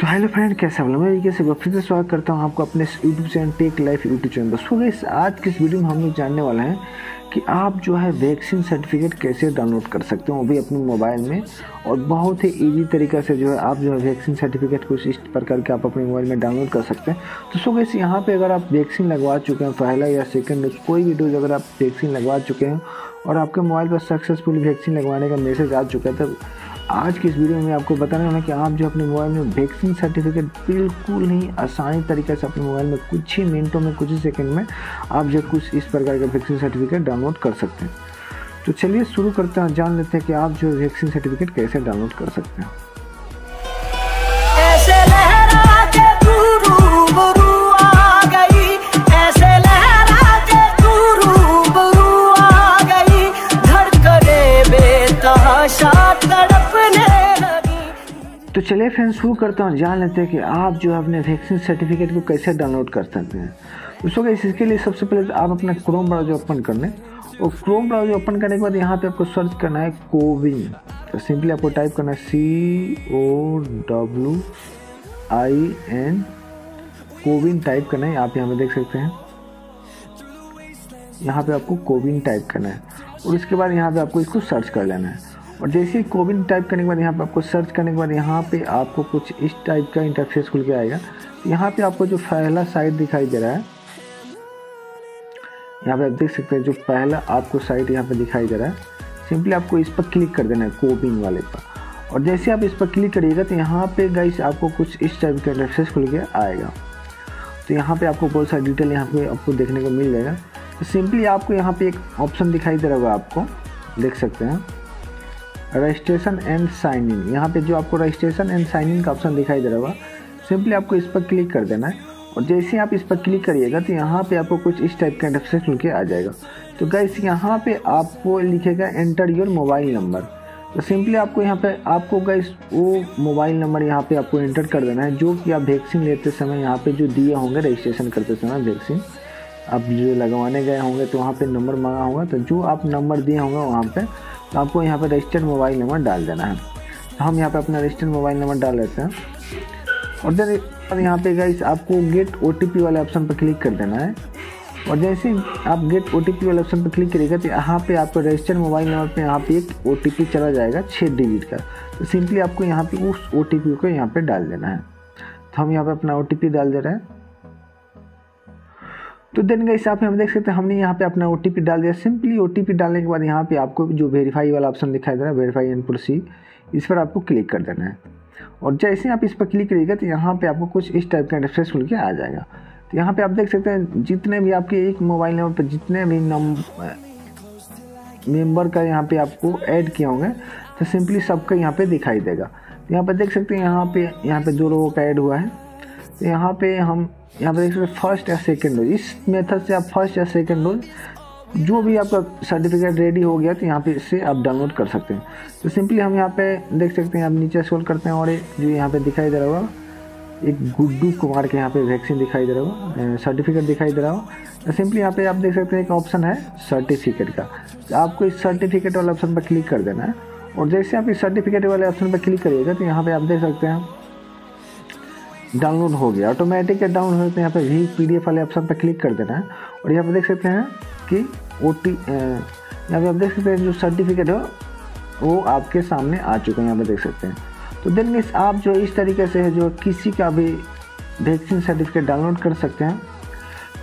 तो hello friend कैसे आप मैं विकी से फिर से स्वागत करता हूँ आपको अपने YouTube channel tech life YouTube channel पर। सो गाइस आज की इस वीडियो में हम लोग जानने वाले हैं कि आप जो है वैक्सीन सर्टिफिकेट कैसे डाउनलोड कर सकते हो वो भी अपने मोबाइल में और बहुत ही ईजी तरीका से जो है आप जो है वैक्सीन सर्टिफिकेट कुछ इस प्रकार के आप अपने मोबाइल में डाउनलोड कर सकते हैं। तो सो गैस यहाँ पे अगर आप वैक्सीन लगवा चुके हैं पहला या सेकेंड डोज कोई भी डोज अगर आप वैक्सीन लगवा चुके हैं और आपके मोबाइल पर सक्सेसफुल वैक्सीन लगवाने का मैसेज आ चुका है, तब आज की इस वीडियो में आपको बताने वाला कि आप जो अपने मोबाइल में वैक्सीन सर्टिफिकेट बिल्कुल ही आसानी तरीके से अपने मोबाइल में कुछ ही मिनटों में, कुछ ही सेकंड में आप जो कुछ इस प्रकार का वैक्सीन सर्टिफिकेट डाउनलोड कर सकते हैं। तो चलिए शुरू करते हैं जान लेते हैं कि आप जो वैक्सीन सर्टिफिकेट कैसे डाउनलोड कर सकते हैं। तो चलिए फ्रेंड्स शुरू करते हैं जान लेते हैं कि आप जो है अपने वैक्सीन सर्टिफिकेट को कैसे डाउनलोड कर सकते हैं। उसको कैसे इसके लिए सबसे पहले आप अपना क्रोम ब्राउज़र ओपन कर लें। और क्रोम ब्राउज़र ओपन करने के बाद यहाँ पे आपको सर्च करना है कोविन तो सिंपली आपको टाइप करना है C O W I N CoWIN type करना है, आप यहाँ पे देख सकते हैं। यहाँ पे आपको कोविन टाइप करना है। और इसके बाद यहाँ पे आपको इसको सर्च कर लेना है। और जैसे ही कोविन टाइप करने के बाद यहाँ पे आपको सर्च करने के बाद यहाँ पे आपको कुछ इस टाइप का इंटरफेस खुल के आएगा। यहाँ पे आपको जो पहला साइट दिखाई दे रहा है, यहाँ पे आप देख सकते हैं जो पहला आपको साइट यहाँ पे दिखाई दे रहा है। सिंपली आपको इस पर क्लिक कर देना है कोविन वाले पर। और जैसे आप इस पर क्लिक करिएगा तो यहाँ पे गाइस आपको कुछ इस टाइप का इंटरफेस खुल के आएगा। तो यहाँ पे आपको बहुत सारी डिटेल यहाँ पे आपको देखने को मिल जाएगा। तो सिंपली आपको यहाँ पे एक ऑप्शन दिखाई दे रहा होगा आपको, देख सकते हैं। रजिस्ट्रेशन एंड साइन इन यहाँ पे जो आपको रजिस्ट्रेशन एंड साइन इन का ऑप्शन दिखाई दे रहा होगा, सिंपली आपको इस पर क्लिक कर देना है। और जैसे ही आप इस पर क्लिक करिएगा तो यहाँ पे आपको कुछ इस टाइप का इंटरफेस खुल के आ जाएगा। तो गैस यहाँ पे आपको लिखेगा एंटर योर मोबाइल नंबर तो सिंपली आपको यहाँ पे, आपको गैस वो मोबाइल नंबर यहाँ पे आपको एंटर कर देना है, जो कि आप वैक्सीन लेते समय यहाँ पे जो दिए होंगे रजिस्ट्रेशन करते समय वैक्सीन आप जो लगवाने गए होंगे तो वहाँ पे नंबर मांगा होगा। तो जो आप नंबर दिए होंगे वहाँ पे तो आपको यहाँ पे रजिस्टर्ड मोबाइल नंबर डाल देना है। तो हम यहाँ पे अपना रजिस्टर्ड मोबाइल नंबर डाल लेते हैं। और देन और यहाँ पे गाइस आपको गेट ओटीपी वाले ऑप्शन पर क्लिक कर देना है। और जैसे आप गेट ओटीपी वाले ऑप्शन पर क्लिक करिएगा तो यहाँ पे आपको रजिस्टर्ड मोबाइल नंबर पे यहाँ पे एक ओटीपी चला जाएगा छः डिजिट का। तो सिंपली आपको यहाँ पे उस ओटीपी को यहाँ पे डाल देना है। तो हम यहाँ पे अपना ओटीपी डाल दे रहे हैं। तो देन गई आप हम देख सकते हैं, हमने यहाँ पे अपना ओटीपी डाल दिया। सिंपली ओटीपी डालने के बाद यहाँ पे आपको जो वेरीफाई वाला ऑप्शन दिखाई दे रहा है वेरीफाई एंड प्रोसीड इस पर आपको क्लिक कर देना है। और जैसे आप इस पर क्लिक करिएगा तो यहाँ पे आपको कुछ इस टाइप का इंटरफेस खुल के आ जाएगा। तो यहाँ पे आप देख सकते हैं, जितने भी आपके एक मोबाइल नंबर पर जितने भी नंबर मेंबर का यहाँ पे आपको ऐड किए होंगे तो सिंपली सबका यहाँ पे दिखाई देगा। तो यहाँ पर देख सकते हैं, यहाँ पे यहाँ पे दो लोगों का ऐड हुआ है। तो यहाँ पे हम, यहाँ पे देख सकते फ़र्स्ट या सेकेंड डोज इस मेथड से आप फ़र्स्ट या सेकेंड डोज जो भी आपका सर्टिफिकेट रेडी हो गया तो यहाँ पे इससे आप डाउनलोड कर सकते हैं। तो सिंपली हम यहाँ पे देख सकते हैं, आप नीचे स्क्रॉल करते हैं और जो यहाँ पे दिखाई दे रहा होगा, एक गुड्डू कुमार के यहाँ पे वैक्सीन दिखाई दे रहा होगा सर्टिफिकेट दिखाई दे रहा हो तो सिंपली यहाँ पे आप देख सकते हैं एक ऑप्शन है सर्टिफिकेट का। तो आपको इस सर्टिफिकेट वाले ऑप्शन पर क्लिक कर देना है। और जैसे आप इस सर्टिफिकेट वाले ऑप्शन पर क्लिक करिएगा तो यहाँ पे आप देख सकते हैं डाउनलोड हो गया। ऑटोमेटिक डाउनलोड होते हैं यहाँ पे वी पी डी वाले ऑप्शन पर क्लिक कर देना। है और यहाँ पे देख सकते हैं कि ओ टी यहाँ पे आप देख सकते हैं जो सर्टिफिकेट है, वो आपके सामने आ चुका है, यहाँ पे देख सकते हैं। तो देन मिस आप जो इस तरीके से है, जो किसी का भी वैक्सीन सर्टिफिकेट डाउनलोड कर सकते हैं।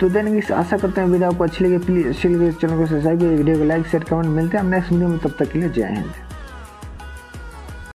तो देन मिस आशा करते हैं वीडियो आपको अच्छी लगे प्लीज़ अच्छी चैनल को सब्सक्राइब वीडियो को लाइक शेयर कमेंट मिलते हैं। हम नेक्स्ट वीडियो में तब तक के लिए जय हिंद।